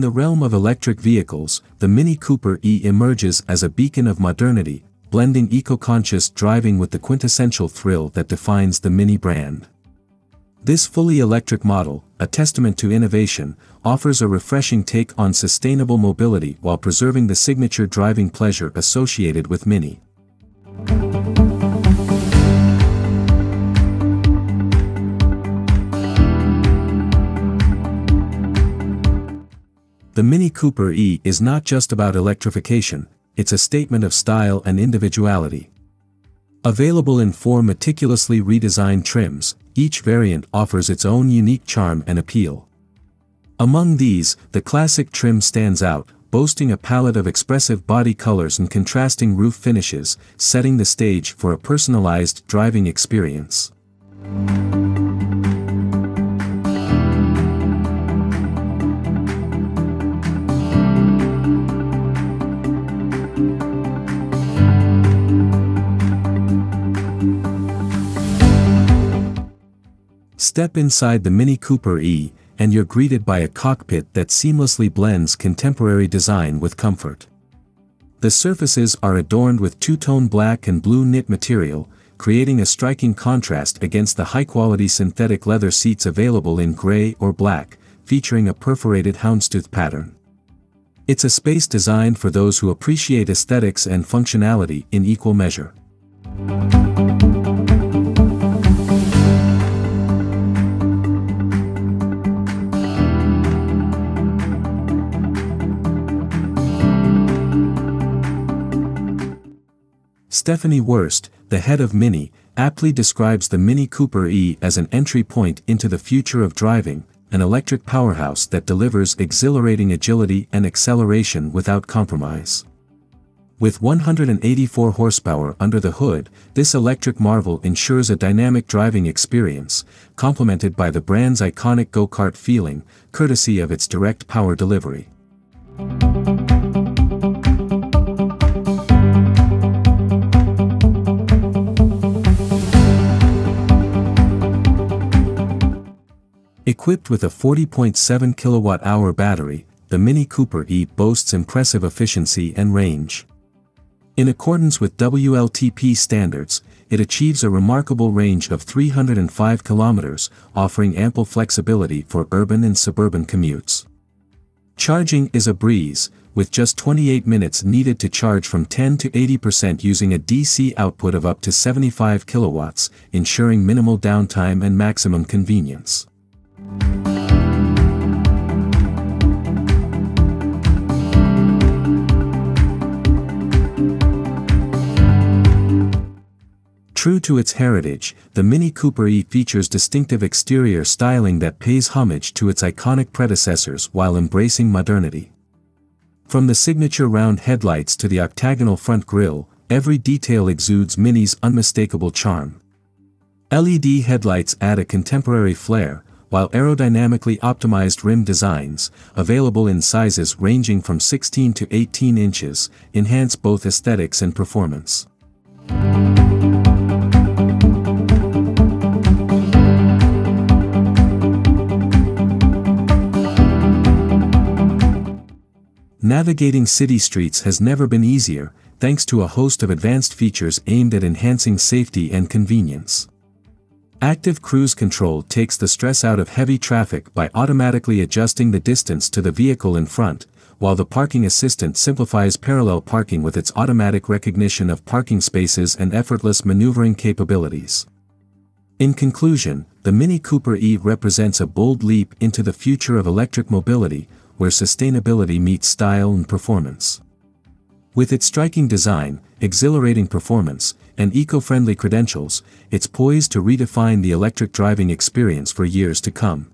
the realm of electric vehicles, the Mini Cooper E emerges as a beacon of modernity, blending eco-conscious driving with the quintessential thrill that defines the Mini brand. This fully electric model, a testament to innovation, offers a refreshing take on sustainable mobility while preserving the signature driving pleasure associated with Mini. The Mini Cooper E is not just about electrification, it's a statement of style and individuality. Available in four meticulously redesigned trims, each variant offers its own unique charm and appeal. Among these, the classic trim stands out, boasting a palette of expressive body colors and contrasting roof finishes, setting the stage for a personalized driving experience. Step inside the Mini Cooper E, and you're greeted by a cockpit that seamlessly blends contemporary design with comfort. The surfaces are adorned with two-tone black and blue knit material, creating a striking contrast against the high-quality synthetic leather seats available in gray or black, featuring a perforated houndstooth pattern. It's a space designed for those who appreciate aesthetics and functionality in equal measure. Stefanie Wurst, the head of Mini, aptly describes the Mini Cooper E as an entry point into the future of driving, an electric powerhouse that delivers exhilarating agility and acceleration without compromise. With 184 horsepower under the hood, this electric marvel ensures a dynamic driving experience, complemented by the brand's iconic go-kart feeling, courtesy of its direct power delivery. Equipped with a 40.7 kilowatt-hour battery, the Mini Cooper E boasts impressive efficiency and range. In accordance with WLTP standards, it achieves a remarkable range of 305 kilometers, offering ample flexibility for urban and suburban commutes. Charging is a breeze, with just 28 minutes needed to charge from 10 to 80% using a DC output of up to 75 kilowatts, ensuring minimal downtime and maximum convenience. True to its heritage, the Mini Cooper E features distinctive exterior styling that pays homage to its iconic predecessors while embracing modernity. From the signature round headlights to the octagonal front grille, every detail exudes Mini's unmistakable charm. LED headlights add a contemporary flair, while aerodynamically optimized rim designs, available in sizes ranging from 16 to 18 inches, enhance both aesthetics and performance. Navigating city streets has never been easier, thanks to a host of advanced features aimed at enhancing safety and convenience. Active Cruise Control takes the stress out of heavy traffic by automatically adjusting the distance to the vehicle in front, while the Parking Assistant simplifies parallel parking with its automatic recognition of parking spaces and effortless maneuvering capabilities. In conclusion, the Mini Cooper E represents a bold leap into the future of electric mobility, where sustainability meets style and performance. With its striking design, exhilarating performance, and eco-friendly credentials, it's poised to redefine the electric driving experience for years to come.